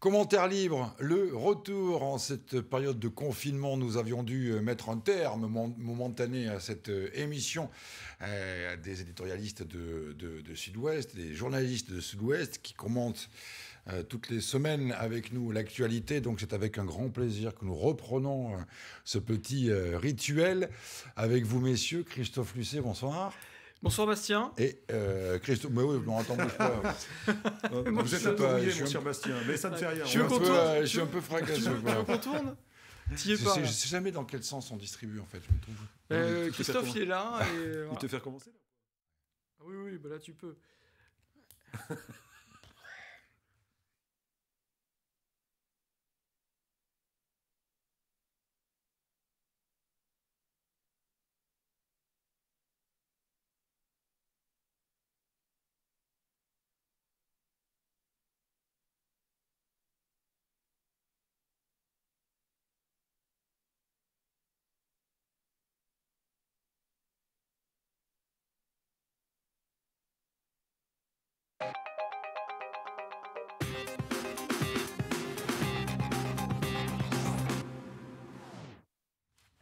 Commentaire libre, le retour en cette période de confinement. Nous avions dû euh, mettre un terme momentané à cette euh, émission euh, des éditorialistes de, Sud-Ouest, des journalistes de Sud-Ouest qui commentent toutes les semaines avec nous l'actualité. Donc c'est avec un grand plaisir que nous reprenons ce petit rituel avec vous, messieurs. Christophe Lucet, bonsoir. Bonsoir Bastien. Et euh, Christophe, mais oui, non, attends, bouge pas. vous êtes un peu mon cher Bastien, mais ça ne fait rien. Je suis, un peu, euh, je suis un peu fracassé. Tu contourne Je ne sais jamais dans quel sens on distribue, en fait, je me trouve. Euh, Christophe, il est là. Et, euh, il te fait commencer là. Ah oui, oui, bah là, tu peux.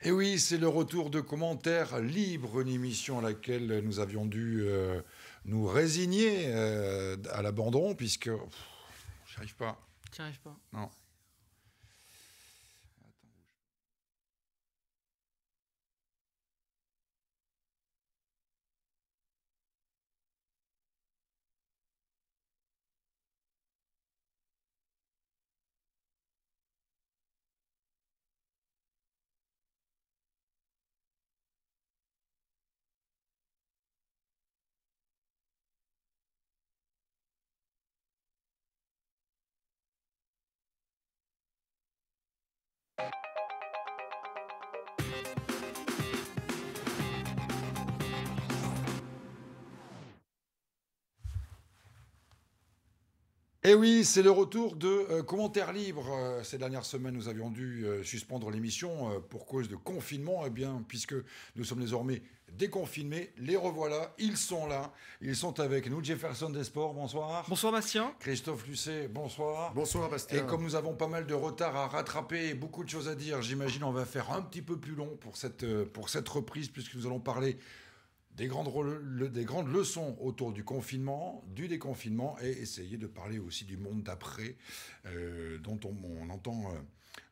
Et oui, c'est le retour de commentaires libres, une émission à laquelle nous avions dû euh, nous résigner euh, à l'abandon, puisque j'y arrive pas. Tu arrives pas Non. Et eh oui, c'est le retour de euh, commentaires libres. Euh, ces dernières semaines, nous avions dû euh, suspendre l'émission pour cause de confinement. Eh bien, puisque nous sommes désormais déconfinés, les revoilà. Ils sont là. Ils sont avec nous. Jefferson Desports, bonsoir. Bonsoir Bastien. Christophe Lucet, bonsoir. Bonsoir Bastien. Et comme nous avons pas mal de retard à rattraper et beaucoup de choses à dire, j'imagine on va faire un petit peu plus long pour cette, pour cette reprise, puisque nous allons parler des grandes, des grandes leçons autour du confinement, du déconfinement, et essayer de parler aussi du monde d'après, euh, dont on, entend euh,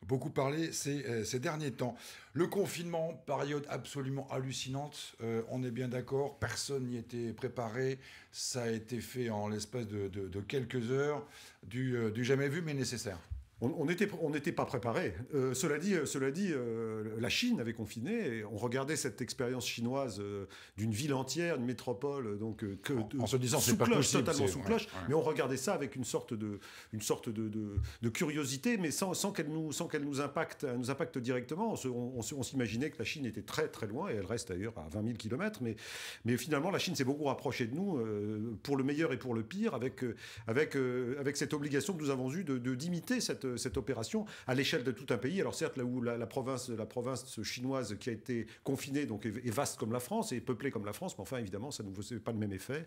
beaucoup parler ces, euh, ces, derniers temps. Le confinement, période absolument hallucinante, on est bien d'accord, personne n'y était préparé, ça a été fait en l'espace de, de, quelques heures, du, du jamais vu mais nécessaire on n'était on pas préparé. Euh, cela dit, euh, cela dit euh, la Chine avait confiné. Et on regardait cette expérience chinoise d'une ville entière, une métropole, donc que, en, se disant c'est pas possible, totalement sous cloche. Mais on regardait ça avec une sorte de, une sorte de, de, curiosité, mais sans, sans qu'elle nous, sans qu'elle nous impacte, nous impacte directement. On, s'imaginait que la Chine était très très loin, et elle reste d'ailleurs à 20 000 km. Mais, mais finalement, la Chine s'est beaucoup rapprochée de nous, pour le meilleur et pour le pire, avec, avec, avec cette obligation que nous avons eue de d'imiter cette cette, opération à l'échelle de tout un pays. Alors certes, là où la, province, la province chinoise qui a été confinée donc est, vaste comme la France et peuplée comme la France, mais enfin évidemment, ça ne fait pas le même effet.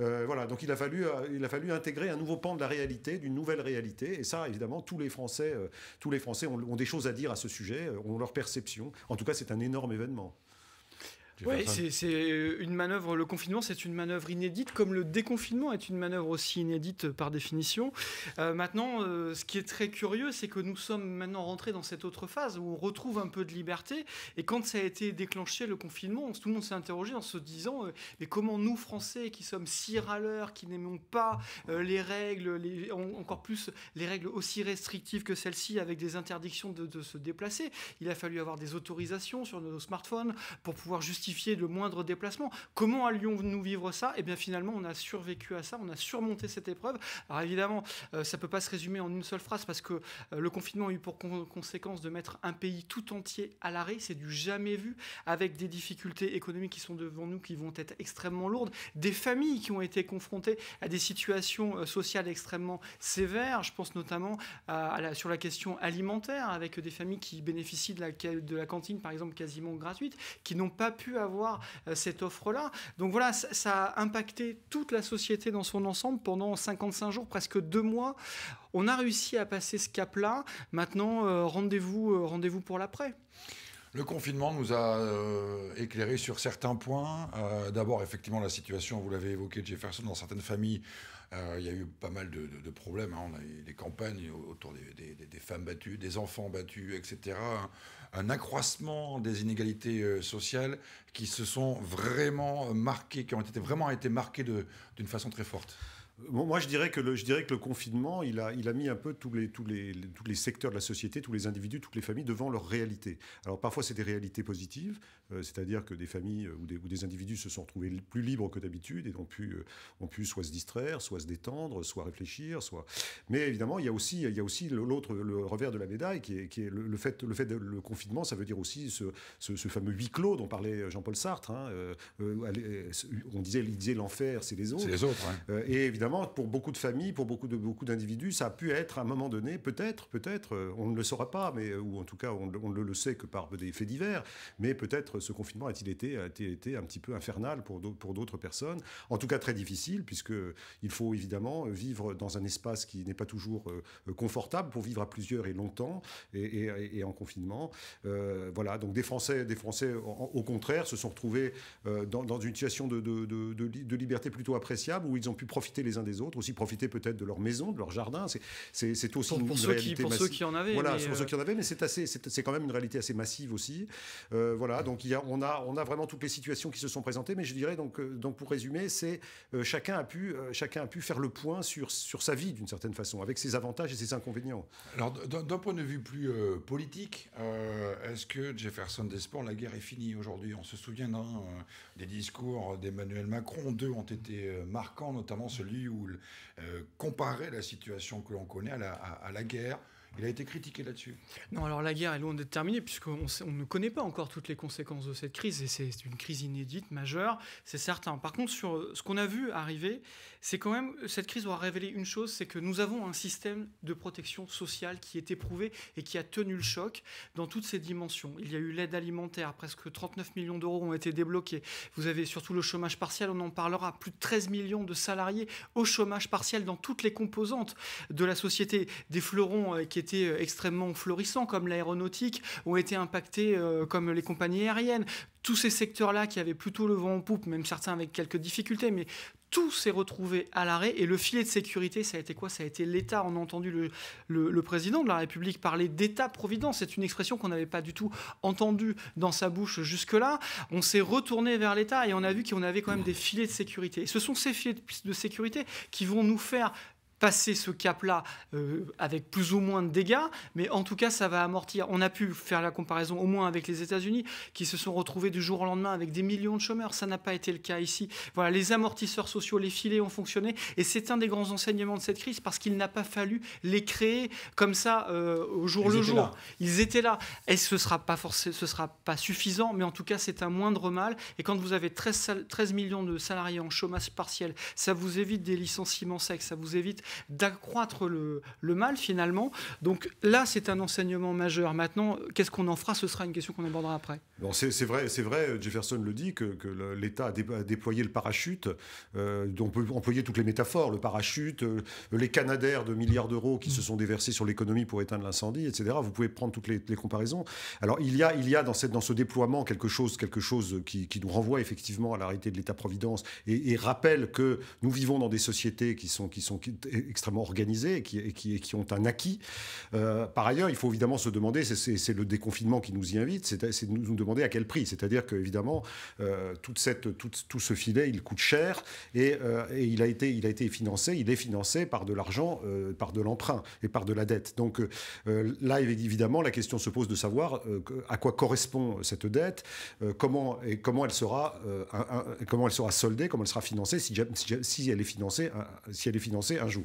Euh, voilà, donc il a, fallu, euh, il a fallu intégrer un nouveau pan de la réalité, d'une nouvelle réalité. Et ça, évidemment, tous les Français, euh, tous les Français ont, des choses à dire à ce sujet, ont leur perception. En tout cas, c'est un énorme événement. Oui, c'est une manœuvre, le confinement c'est une manœuvre inédite, comme le déconfinement est une manœuvre aussi inédite par définition. Euh, maintenant, euh, ce qui est très curieux, c'est que nous sommes maintenant rentrés dans cette autre phase où on retrouve un peu de liberté. Et quand ça a été déclenché, le confinement, tout le monde s'est interrogé en se disant, euh, mais comment nous, Français, qui sommes si râleurs, qui n'aimons pas les règles, les, encore plus les règles aussi restrictives que celles-ci, avec des interdictions de, de se déplacer, il a fallu avoir des autorisations sur nos smartphones pour pouvoir justifier le moindre déplacement. Comment allions-nous vivre ça? Et eh bien finalement, on a survécu à ça, on a surmonté cette épreuve. Alors évidemment, euh, ça ne peut pas se résumer en une seule phrase parce que euh, le confinement a eu pour conséquence de mettre un pays tout entier à l'arrêt. C'est du jamais vu, avec des difficultés économiques qui sont devant nous, qui vont être extrêmement lourdes, des familles qui ont été confrontées à des situations euh, sociales extrêmement sévères. Je pense notamment à, la, sur la question alimentaire, avec des familles qui bénéficient de la, de la cantine, par exemple, quasiment gratuite, qui n'ont pas pu avoir cette offre-là. Donc voilà, ça, a impacté toute la société dans son ensemble pendant 55 jours, presque deux mois. On a réussi à passer ce cap-là. Maintenant, rendez-vous rendez pour l'après. Le confinement nous a euh, éclairé sur certains points. Euh, d'abord, effectivement, la situation, vous l'avez évoqué, Jefferson, dans certaines familles, euh, il y a eu pas mal de, problèmes. Hein. On a eu des campagnes autour des, femmes battues, des enfants battus, etc. Un, accroissement des inégalités sociales qui se sont vraiment marquées, qui ont été vraiment été marquées d'une façon très forte moi, je dirais, que le, je dirais que le confinement, il a, il a mis un peu tous les, tous, les, tous les secteurs de la société, tous les individus, toutes les familles devant leur réalité. Alors parfois, c'est des réalités positives, euh, c'est-à-dire que des familles euh, ou des, ou des, individus se sont retrouvés plus libres que d'habitude et ont pu, euh, ont pu soit se distraire, soit se détendre, soit réfléchir, soit. Mais évidemment, il y a aussi, il y a aussi l'autre, le revers de la médaille, qui est, qui est le, fait, le fait de, le confinement, ça veut dire aussi ce, ce, fameux huis clos dont parlait Jean-Paul Sartre. Hein, on disait, il disait l'enfer, c'est les autres. C'est les autres. et évidemment, pour beaucoup de familles, pour beaucoup de beaucoup d'individus, ça a pu être à un moment donné, peut-être, peut-être, on ne le saura pas, mais ou en tout cas, on, ne le sait que par des faits divers, mais peut-être ce confinement a-t-il été, a été un petit peu infernal pour d'autres personnes? En tout cas, très difficile, puisqu'il faut évidemment vivre dans un espace qui n'est pas toujours euh, confortable pour vivre à plusieurs et longtemps et, en confinement. Euh, voilà, donc des Français, des Français au contraire, se sont retrouvés euh, dans, une situation de, de, liberté plutôt appréciable où ils ont pu profiter les uns des autres, aussi profiter peut-être de leur maison, de leur jardin. C'est aussi pour, une réalité qui, pour ceux qui en avaient. Voilà, pour ceux qui en avaient, mais c'est quand même une réalité assez massive aussi. voilà, donc il y a, on a on a vraiment toutes les situations qui se sont présentées, mais je dirais donc, euh, donc pour résumer, c'est euh, chacun, a pu, euh, chacun a pu faire le point sur, sur sa vie d'une certaine façon, avec ses avantages et ses inconvénients. Alors d'un point de vue plus politique, est-ce que Jefferson Desport, la guerre est finie aujourd'hui? On se souvient des discours d'Emmanuel Macron, deux ont été marquants, notamment celui où il comparait la situation que l'on connaît à la guerre. Il a été critiqué là-dessus. Non, alors la guerre est loin d'être terminée, puisqu'on on ne connaît pas encore toutes les conséquences de cette crise, et c'est une crise inédite, majeure, c'est certain. Par contre, sur ce qu'on a vu arriver, c'est quand même, cette crise doit révéler une chose, c'est que nous avons un système de protection sociale qui est éprouvé et qui a tenu le choc dans toutes ses dimensions. Il y a eu l'aide alimentaire, presque 39 millions d'euros ont été débloqués. Vous avez surtout le chômage partiel, on en parlera, plus de 13 millions de salariés au chômage partiel dans toutes les composantes de la société. Des fleurons euh, qui étaient euh, extrêmement florissants, comme l'aéronautique, ont été impactés euh, comme les compagnies aériennes tous ces secteurs-là qui avaient plutôt le vent en poupe, même certains avec quelques difficultés, mais tout s'est retrouvé à l'arrêt. Et le filet de sécurité, ça a été quoi? Ça a été l'État. On a entendu le, président de la République parler d'État-providence. C'est une expression qu'on n'avait pas du tout entendue dans sa bouche jusque-là. On s'est retourné vers l'État et on a vu qu'on avait quand même des filets de sécurité. Et ce sont ces filets de sécurité qui vont nous faire passer ce cap-là euh, avec plus ou moins de dégâts, mais en tout cas, ça va amortir. On a pu faire la comparaison au moins avec les États-Unis, qui se sont retrouvés du jour au lendemain avec des millions de chômeurs. Ça n'a pas été le cas ici. Voilà, les amortisseurs sociaux, les filets ont fonctionné, et c'est un des grands enseignements de cette crise parce qu'il n'a pas fallu les créer comme ça euh, au jour le jour. Ils étaient là. Et ce sera pas ce sera pas suffisant, mais en tout cas, c'est un moindre mal. Et quand vous avez 13, 13 millions de salariés en chômage partiel, ça vous évite des licenciements secs, ça vous évite d'accroître le, mal finalement. Donc là, c'est un enseignement majeur. Maintenant, qu'est-ce qu'on en fera? Ce sera une question qu'on abordera après. C'est vrai, c'est vrai. Jefferson le dit que, l'État a, déployé le parachute. Euh, on peut employer toutes les métaphores. Le parachute, euh, les canadaires de milliards d'euros qui se sont déversés sur l'économie pour éteindre l'incendie, etc. Vous pouvez prendre toutes les, comparaisons. Alors il y a, il y a dans, ce déploiement quelque chose, quelque chose qui, nous renvoie effectivement à la réalité de l'État-providence et, rappelle que nous vivons dans des sociétés qui sont, qui sont extrêmement organisées et qui, qui, ont un acquis. Euh, par ailleurs, il faut évidemment se demander, c'est le déconfinement qui nous y invite, c'est de nous demander à quel prix. C'est-à-dire qu'évidemment, euh, toute cette, tout, tout, ce filet, il coûte cher et, euh, et, il, a été, il a été financé, il est financé par de l'argent, euh, par de l'emprunt et par de la dette. Donc là, évidemment, la question se pose de savoir à quoi correspond cette dette, comment, et comment, elle sera, comment elle sera soldée, comment elle sera financée si, si, elle est financée, si elle est financée un jour.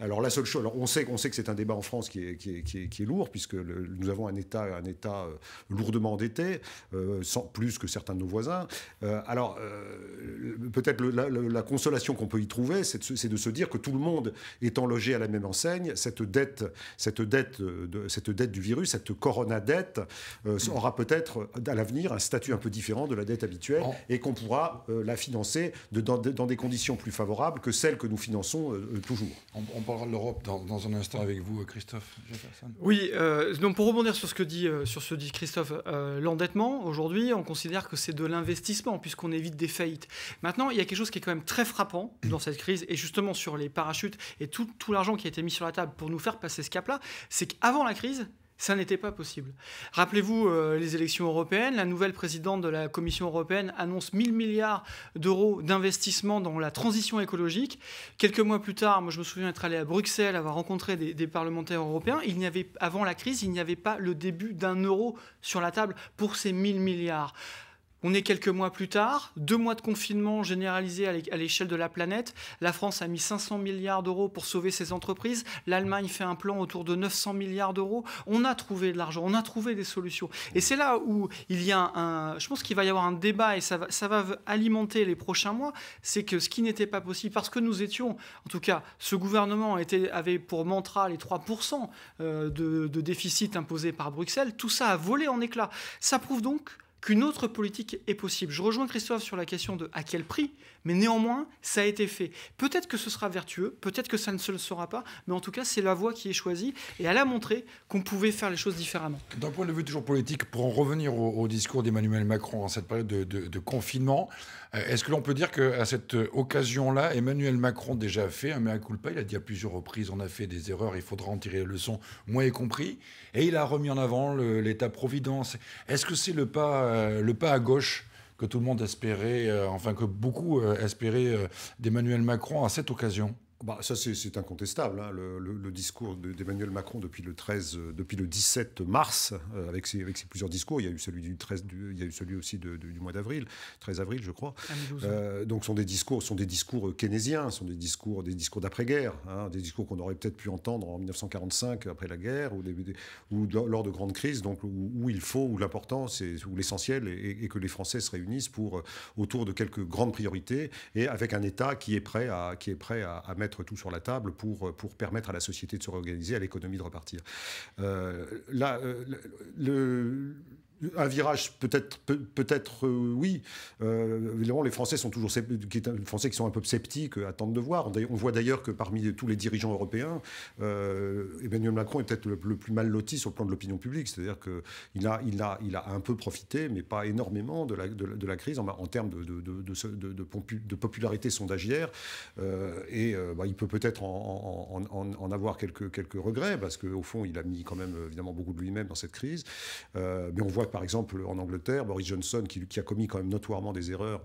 Alors la seule chose, alors on sait, on sait que c'est un débat en France qui est, qui est, qui est, qui est lourd, puisque nous avons un État, un État euh, lourdement endetté, euh, sans, plus que certains de nos voisins. Euh, alors peut-être la, la, consolation qu'on peut y trouver, c'est de, de, se dire que tout le monde étant logé à la même enseigne, cette dette, cette dette, de, cette dette du virus, cette corona dette, aura peut-être à l'avenir un statut un peu différent de la dette habituelle, et qu'on pourra la financer de, dans, dans, des conditions plus favorables que celles que nous finançons toujours parlera de l'Europe dans, un instant avec vous, Christophe Oui, euh, donc pour rebondir sur ce que dit, euh, Christophe, euh, l'endettement, aujourd'hui, on considère que c'est de l'investissement, puisqu'on évite des faillites. Maintenant, il y a quelque chose qui est quand même très frappant dans cette crise, et justement sur les parachutes et tout l'argent qui a été mis sur la table pour nous faire passer ce cap-là, c'est qu'avant la crise, ça n'était pas possible. Rappelez-vous euh, les élections européennes, la nouvelle présidente de la Commission européenne annonce 1000 milliards d'euros d'investissement dans la transition écologique. Quelques mois plus tard, moi je me souviens être allé à Bruxelles, avoir rencontré des, parlementaires européens. Il n'y avait, avant la crise, il n'y avait pas le début d'un euro sur la table pour ces 1000 milliards. On est quelques mois plus tard, deux mois de confinement généralisé à l'échelle de la planète. La France a mis 500 milliards d'euros pour sauver ses entreprises. L'Allemagne fait un plan autour de 900 milliards d'euros. On a trouvé de l'argent, on a trouvé des solutions. Et c'est là où il y a un. Je pense qu'il va y avoir un débat et ça va, alimenter les prochains mois. C'est que ce qui n'était pas possible, parce que nous étions, en tout cas, ce gouvernement avait pour mantra les 3% euh, de, de déficit imposé par Bruxelles. Tout ça a volé en éclats. Ça prouve donc qu'une autre politique est possible. Je rejoins Christophe sur la question de à quel prix, mais néanmoins, ça a été fait. Peut-être que ce sera vertueux, peut-être que ça ne se le sera pas, mais en tout cas, c'est la voie qui est choisie et elle a montré qu'on pouvait faire les choses différemment. D'un point de vue toujours politique, pour en revenir au, discours d'Emmanuel Macron en cette période de, confinement, euh, est-ce que l'on peut dire qu'à cette occasion-là, Emmanuel Macron déjà a fait un mea culpa? Il a dit à plusieurs reprises on a fait des erreurs, il faudra en tirer les leçons, moi y compris. Et il a remis en avant l'État-providence. Est-ce que c'est le pas euh, le pas à gauche que tout le monde espérait, euh, enfin que beaucoup euh, espéraient d'Emmanuel Macron à cette occasion bah, ça, c'est incontestable. Hein. Le, discours d'Emmanuel Macron depuis le, 13, depuis le 17 mars, euh, avec, ses, avec, ses, plusieurs discours, il y a eu celui, du 13, il y a eu celui aussi du mois d'avril, 13 avril, je crois. Euh, donc, sont des discours, sont des discours keynésiens, sont des discours, des discours d'après-guerre, hein, des discours qu'on aurait peut-être pu entendre en 1945, après la guerre, ou, ou lors de grandes crises, donc où, il faut, où l'important, où l'essentiel est, que les Français se réunissent pour, euh, autour de quelques grandes priorités et avec un État qui est prêt à, qui est prêt à, à tout sur la table pour, pour permettre à la société de se réorganiser, à l'économie de repartir. Euh, là, euh, le, un virage, peut-être, peut-être euh, oui. Euh, évidemment, les Français sont toujours Français qui sont un peu sceptiques, euh, attendent de voir. On voit d'ailleurs que parmi tous les dirigeants européens, Emmanuel Macron est peut-être le, plus mal loti sur le plan de l'opinion publique. C'est-à-dire qu'il a, il a, il a un peu profité, mais pas énormément, de la, crise en, termes de, popularité sondagière. et bah, il peut peut-être en, en, avoir quelques, quelques regrets, parce qu'au fond, il a mis quand même évidemment beaucoup de lui-même dans cette crise. mais on voit par exemple, en Angleterre, Boris Johnson, qui, a commis quand même notoirement des erreurs,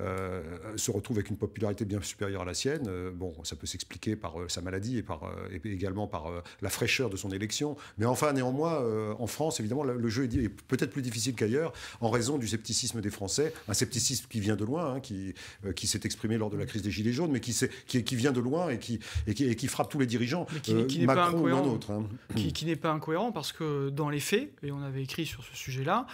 euh, se retrouve avec une popularité bien supérieure à la sienne. Euh, bon, ça peut s'expliquer par euh, sa maladie et, par, et également par la fraîcheur de son élection. Mais enfin, néanmoins, en France, évidemment, le, jeu est, peut-être plus difficile qu'ailleurs en raison du scepticisme des Français. Un scepticisme qui vient de loin, hein, qui, qui s'est exprimé lors de la crise des Gilets jaunes, mais qui, qui, qui vient de loin et qui, et qui, et qui frappe tous les dirigeants, Macron ou un autre. Hein. Qui, n'est pas incohérent parce que dans les faits, et on avait écrit sur ce sujet-là,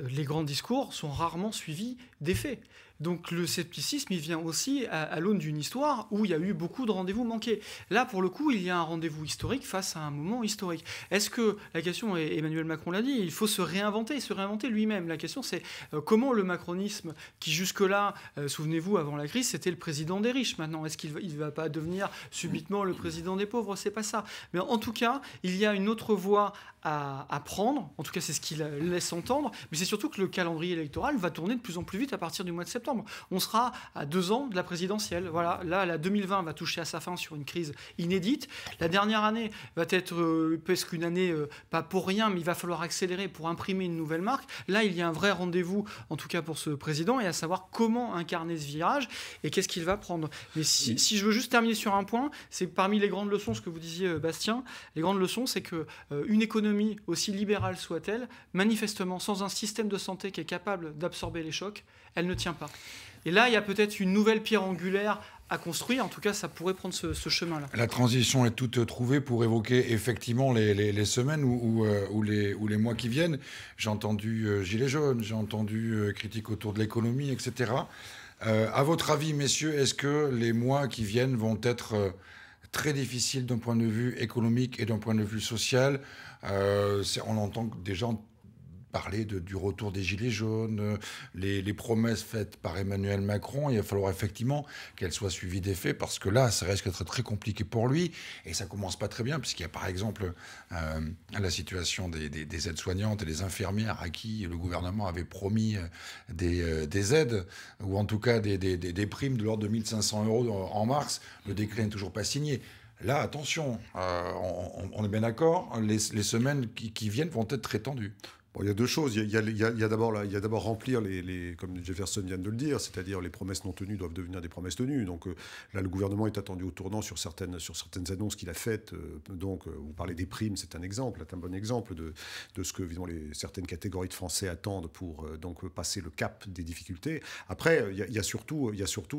euh, les grands discours sont rarement suivis des faits. Donc le scepticisme, il vient aussi à, l'aune d'une histoire où il y a eu beaucoup de rendez-vous manqués. Là, pour le coup, il y a un rendez-vous historique face à un moment historique. Est-ce que, la question, et Emmanuel Macron l'a dit, il faut se réinventer, se réinventer lui-même. La question, c'est euh, comment le macronisme, qui jusque-là, euh, souvenez-vous, avant la crise, c'était le président des riches, maintenant, est-ce qu'il ne va pas devenir subitement le président des pauvres? C'est pas ça. Mais en tout cas, il y a une autre voie à, à prendre, en tout cas c'est ce qu'il laisse entendre, mais c'est surtout que le calendrier électoral va tourner de plus en plus vite à partir du mois de septembre. On sera à deux ans de la présidentielle. Voilà, là, la 2020 va toucher à sa fin sur une crise inédite. La dernière année va être euh, presque une année euh, pas pour rien, mais il va falloir accélérer pour imprimer une nouvelle marque. Là, il y a un vrai rendez-vous, en tout cas pour ce président, et à savoir comment incarner ce virage et qu'est-ce qu'il va prendre. Mais si, je veux juste terminer sur un point, c'est parmi les grandes leçons, ce que vous disiez, euh, Bastien, les grandes leçons, c'est que une économie aussi libérale soit-elle, manifestement, sans un système de santé qui est capable d'absorber les chocs, elle ne tient pas. Et là, il y a peut-être une nouvelle pierre angulaire à construire. En tout cas, ça pourrait prendre ce, chemin-là. La transition est toute trouvée pour évoquer effectivement les, semaines ou, ou, les, mois qui viennent. J'ai entendu Gilets jaunes, j'ai entendu critiques autour de l'économie, etc. à votre avis, messieurs, est-ce que les mois qui viennent vont être très difficiles d'un point de vue économique et d'un point de vue social On entend des gens parler du retour des Gilets jaunes, euh, les, promesses faites par Emmanuel Macron, il va falloir effectivement qu'elles soient suivies des faits, parce que là, ça risque d'être très compliqué pour lui, et ça commence pas très bien, puisqu'il y a par exemple euh, la situation des, aides-soignantes et des infirmières à qui le gouvernement avait promis euh, des, aides, ou en tout cas des, primes de l'ordre de 1500 euros en mars. Le décret n'est toujours pas signé. Là, attention, on, est bien d'accord, les, semaines qui, qui viennent vont être très tendues il y a deux choses. Il y a, d'abord remplir comme Jefferson vient de le dire, c'est-à-dire les promesses non tenues doivent devenir des promesses tenues. Donc euh, là, le gouvernement est attendu au tournant sur certaines, annonces qu'il a faites. Euh, donc, euh, vous parlez des primes, c'est un exemple, c'est un bon exemple de, ce que les, certaines catégories de Français attendent pour passer le cap des difficultés. Après, il y a, surtout,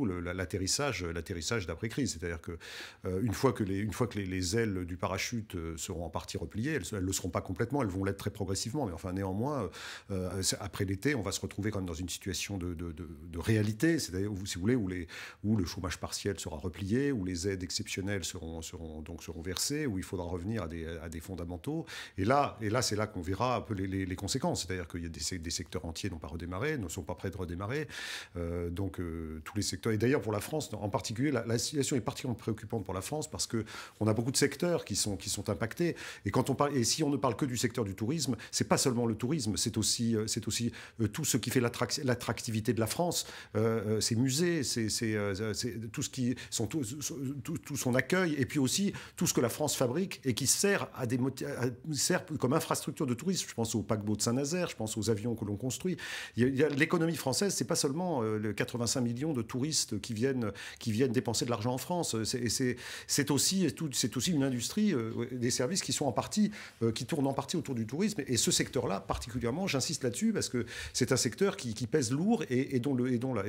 l'atterrissage, l'atterrissage d'après crise, c'est-à-dire que une fois que les, fois que les, ailes du parachute seront en partie repliées, elles, ne le seront pas complètement, elles vont l'être très progressivement, mais enfin néanmoins, euh, après l'été, on va se retrouver quand même dans une situation de, réalité, c'est-à-dire, si vous voulez, où, le chômage partiel sera replié, où les aides exceptionnelles seront, donc seront versées, où il faudra revenir à des, fondamentaux. Et là, c'est là qu'on verra un peu les, conséquences. C'est-à-dire qu'il y a des, secteurs entiers n'ont pas redémarré, ne sont pas prêts de redémarrer. Euh, donc, euh, tous les secteurs. Et d'ailleurs, pour la France, en particulier, la, situation est particulièrement préoccupante pour la France parce qu'on a beaucoup de secteurs qui sont, qui impactés. Et si on ne parle que du secteur du tourisme, c'est pas seulement le tourisme, c'est aussi, euh, c'est aussi euh, tout ce qui fait l'attractivité de la France, euh, ses musées, c'est tout ce qui sont tout, tout, son accueil, et puis aussi tout ce que la France fabrique et qui sert à des sert comme infrastructure de tourisme. Je pense au paquebot de Saint-Nazaire, je pense aux avions que l'on construit. L'économie française, c'est pas seulement les 85 millions de touristes qui viennent qui viennent dépenser de l'argent en France. C'est aussi aussi une industrie des services qui sont en partie qui tournent en partie autour du tourisme. Et ce secteur-là, particulièrement J'insiste là-dessus parce que c'est un secteur qui, pèse lourd et, dont, la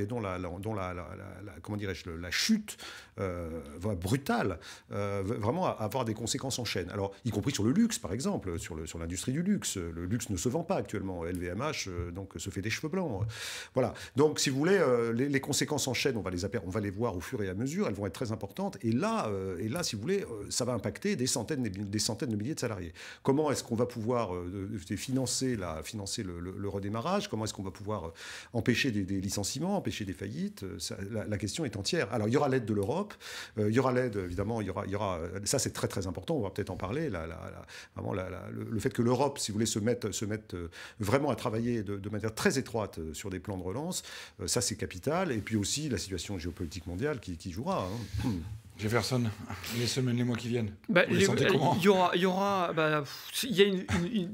chute euh, brutale euh, vraiment avoir des conséquences en chaîne. Alors, y compris sur le luxe, par exemple, sur, l'industrie du luxe. Le luxe ne se vend pas actuellement. LVMH euh, donc, se fait des cheveux blancs. Voilà. Donc, si vous voulez, les, conséquences en chaîne, on va, les, on va les voir au fur et à mesure. Elles vont être très importantes. Et là, et là si vous voulez, ça va impacter des centaines, des centaines de milliers de salariés. Comment est-ce qu'on va pouvoir financer la financer le, redémarrage? Comment est-ce qu'on va pouvoir empêcher des, licenciements, empêcher des faillites? La, question est entière. Alors, il y aura l'aide de l'Europe, euh, il y aura l'aide, évidemment, il y aura, ça c'est très très important, on va peut-être en parler, le, fait que l'Europe, si vous voulez, se mette, mette vraiment à travailler de, manière très étroite sur des plans de relance, ça c'est capital, et puis aussi la situation géopolitique mondiale qui, jouera. Hein. Jefferson, les semaines, les mois qui viennent. Bah, il y aura, il y aura, bah, il y a une,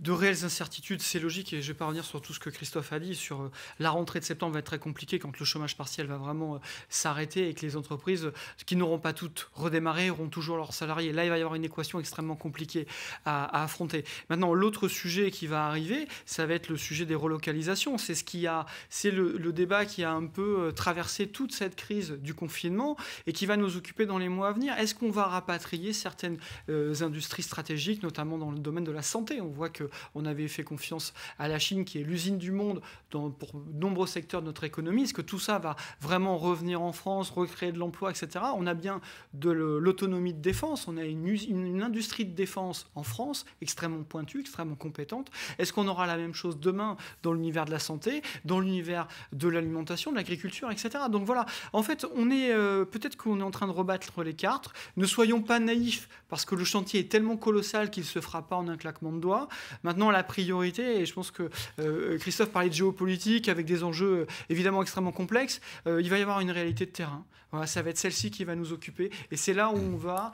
de réelles incertitudes, c'est logique, et je vais pas revenir sur tout ce que Christophe a dit sur euh, la rentrée de septembre va être très compliquée quand le chômage partiel va vraiment euh, s'arrêter et que les entreprises qui n'auront pas toutes redémarré auront toujours leurs salariés. Là, il va y avoir une équation extrêmement compliquée à, affronter. Maintenant, l'autre sujet qui va arriver, ça va être le sujet des relocalisations. C'est ce qui a, c'est le, le débat qui a un peu euh, traversé toute cette crise du confinement et qui va nous occuper dans les mois à venir. Est-ce qu'on va rapatrier certaines euh, industries stratégiques, notamment dans le domaine de la santé? On voit qu'on avait fait confiance à la Chine, qui est l'usine du monde dans, pour nombreux secteurs de notre économie. Est-ce que tout ça va vraiment revenir en France, recréer de l'emploi, etc. On a bien de l'autonomie de défense, on a une, une, industrie de défense en France extrêmement pointue, extrêmement compétente. Est-ce qu'on aura la même chose demain dans l'univers de la santé, dans l'univers de l'alimentation, de l'agriculture, etc. Donc voilà, en fait, on est euh, peut-être qu'on est en train de rebattre les cartes. Ne soyons pas naïfs, parce que le chantier est tellement colossal qu'il ne se fera pas en un claquement de doigts. Maintenant, la priorité, et je pense que euh, Christophe parlait de géopolitique avec des enjeux euh, évidemment extrêmement complexes, euh, il va y avoir une réalité de terrain. Voilà, ça va être celle-ci qui va nous occuper. Et c'est là où on va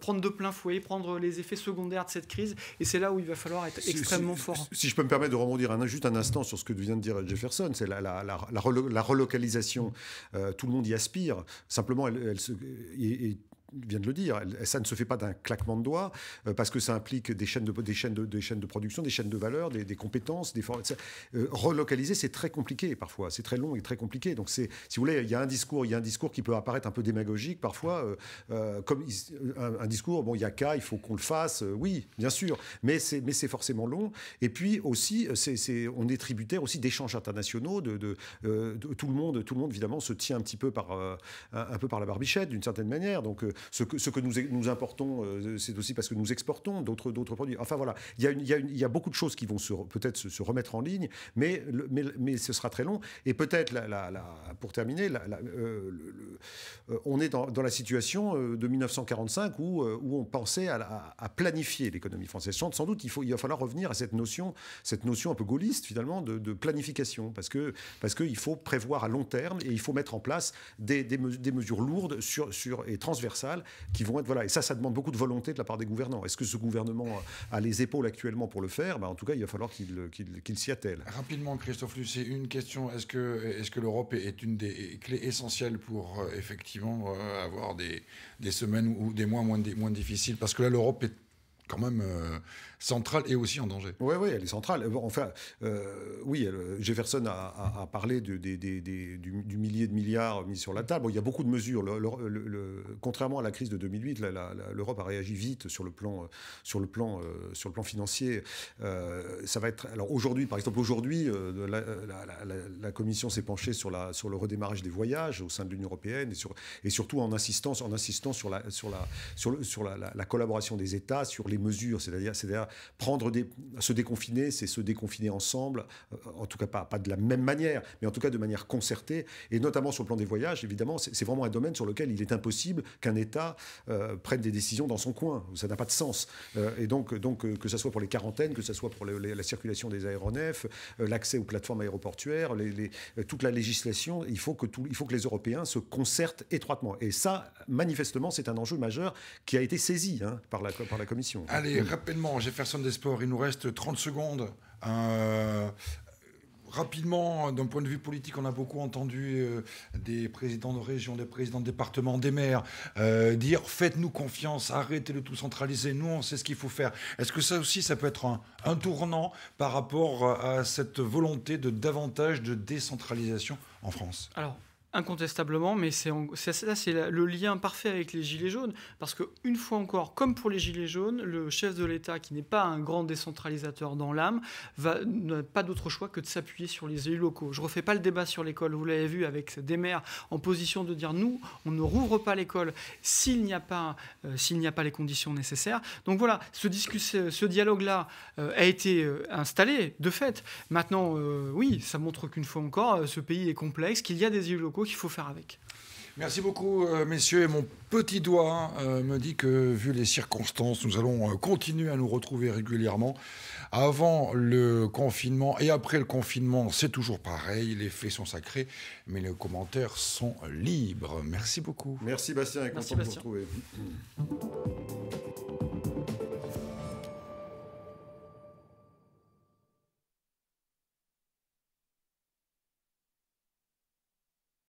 prendre de plein fouet, prendre les effets secondaires de cette crise. Et c'est là où il va falloir être extrêmement fort. Si je peux me permettre de rebondir un, juste un instant sur ce que vient de dire Jefferson, c'est la, la, la, relocalisation. tout le monde y aspire. Simplement, elle, elle se, vient de le dire, ça ne se fait pas d'un claquement de doigts, parce que ça implique des chaînes de, des chaînes de, des chaînes de production, des chaînes de valeur, des, compétences, des relocaliser, c'est très compliqué parfois, c'est très long et très compliqué. Donc, c'est, si vous voulez, il y a un discours, il y a un discours qui peut apparaître un peu démagogique parfois, comme un, discours, bon, il y a qu'à, il faut qu'on le fasse, oui, bien sûr, mais c'est, mais c'est forcément long. Et puis aussi, c'est, on est tributaire aussi d'échanges internationaux, de, de, tout le monde, tout le monde évidemment se tient un petit peu par, un peu par la barbichette d'une certaine manière. Donc, ce que, nous, importons, c'est aussi parce que nous exportons d'autres, produits. Enfin voilà, il y a, beaucoup de choses qui vont peut-être se, remettre en ligne, mais, ce sera très long. Et peut-être, pour terminer, euh, euh, on est dans, la situation euh, de 1945 où, on pensait à, planifier l'économie française. Sans, doute, il, va falloir revenir à cette notion, cette notion un peu gaulliste finalement de, planification, parce qu'il faut prévoir à long terme et il faut mettre en place des, mesures lourdes et transversales qui vont être voilà. Et ça, ça demande beaucoup de volonté de la part des gouvernants. Est-ce que ce gouvernement a les épaules actuellement pour le faire? Ben, En tout cas, il va falloir qu'il s'y attelle. Rapidement, Christophe c'est une question. Est-ce que, est que l'Europe est une des clés essentielles pour euh, effectivement euh, avoir des, des, semaines ou des mois moins, moins difficiles? Parce que là, l'Europe est quand même euh, centrale et aussi en danger. Oui, oui, elle est centrale. Enfin, euh, oui, Jefferson a, parlé de, du, millier de milliards mis sur la table. il y a beaucoup de mesures. Contrairement à la crise de 2008, l'Europe a réagi vite sur le plan, sur le plan, euh, sur le plan financier. ça va être. Alors aujourd'hui, par exemple, aujourd'hui, la, Commission s'est penchée sur, le redémarrage des voyages au sein de l'Union européenne et, sur, et surtout en insistant, en insistant sur, la, sur, la, sur la, collaboration des États, sur les mesures, c'est-à-dire, prendre des, se déconfiner, c'est se déconfiner ensemble, euh, en tout cas pas, pas de la même manière, mais en tout cas de manière concertée, et notamment sur le plan des voyages, évidemment, c'est vraiment un domaine sur lequel il est impossible qu'un État euh, prenne des décisions dans son coin, ça n'a pas de sens. Euh, et donc, donc que ce soit pour les quarantaines, que ce soit pour la circulation des aéronefs, l'accès aux plateformes aéroportuaires, les, toute la législation, il faut, que tout, il faut que les Européens se concertent étroitement. Et ça, manifestement, c'est un enjeu majeur qui a été saisi hein, par, la, par la Commission. Allez, rapidement, Jefferson des Sports, il nous reste 30 secondes. Euh, rapidement, d'un point de vue politique, on a beaucoup entendu euh, des présidents de région, des présidents de département, des maires euh, dire faites-nous confiance, arrêtez de tout centraliser, nous on sait ce qu'il faut faire. Est-ce que ça aussi, ça peut être un, tournant par rapport à cette volonté de davantage de décentralisation en France? Incontestablement, mais c'est ça, c'est le lien parfait avec les Gilets jaunes, parce qu'une fois encore, comme pour les Gilets jaunes, le chef de l'État, qui n'est pas un grand décentralisateur dans l'âme, n'a pas d'autre choix que de s'appuyer sur les élus locaux. Je ne refais pas le débat sur l'école, vous l'avez vu, avec des maires en position de dire nous, on ne rouvre pas l'école s'il n'y a, pas, euh, les conditions nécessaires. Donc voilà, ce, ce dialogue-là euh, a été euh, installé, de fait. Maintenant, oui, ça montre qu'une fois encore, ce pays est complexe, qu'il y a des élus locaux qu'il faut faire avec. Merci beaucoup, euh, messieurs. Et mon petit doigt euh, me dit que, vu les circonstances, nous allons euh, continuer à nous retrouver régulièrement. Avant le confinement et après le confinement, c'est toujours pareil. Les faits sont sacrés, mais les commentaires sont libres. Merci beaucoup. Merci, Bastien. Et content de vous retrouver.